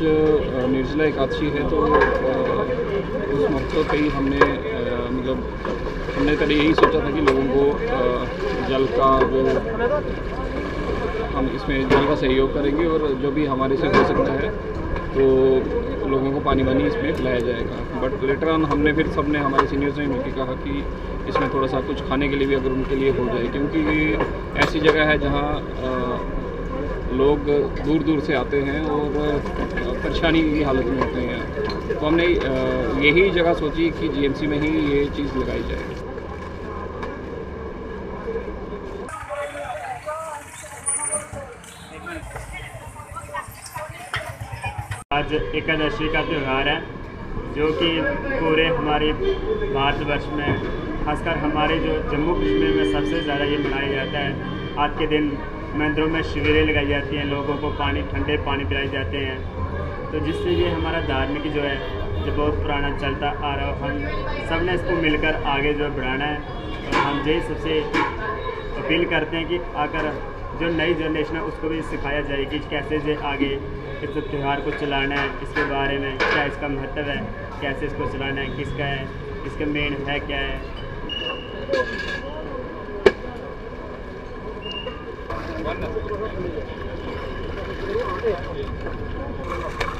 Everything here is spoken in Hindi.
अ, निर्जला एकादशी है तो उस मौके पे ही हमने मतलब हमने पहले यही सोचा था कि लोगों को जल का जो हम इसमें जल का सहयोग करेंगे और जो भी हमारे से हो सकता है तो लोगों को पानी वानी इसमें पिलाया जाएगा। बट लेटर ऑन हमने फिर सबने हमारे सीनियर्स ने मिलकर कहा कि इसमें थोड़ा सा कुछ खाने के लिए भी अगर उनके लिए हो जाए क्योंकि ऐसी जगह है जहाँ लोग दूर दूर से आते हैं और परेशानी की हालत में होते हैं। तो हमने यही जगह सोची कि जीएमसी में ही ये चीज़ लगाई जाए। आज एकादशी का त्यौहार है, जो कि पूरे हमारे भारतवर्ष में, खासकर हमारे जो जम्मू कश्मीर में सबसे ज़्यादा ये मनाया जाता है। आज के दिन मंदिरों में शिविरें लगाई जाती हैं, लोगों को पानी, ठंडे पानी पिलाए जाते हैं। तो जिससे ये हमारा धार्मिक जो है, जो बहुत पुराना चलता आ रहा है, हम सबने इसको मिलकर आगे जो बढ़ाना है। और हम यही सबसे अपील करते हैं कि आकर जो नई जनरेशन है, उसको भी सिखाया जाए कि कैसे से आगे इस त्यौहार को चलाना है, इसके बारे में क्या इसका महत्व है, कैसे इसको चलाना है, किसका है, इसका मेन है क्या है। Thank you.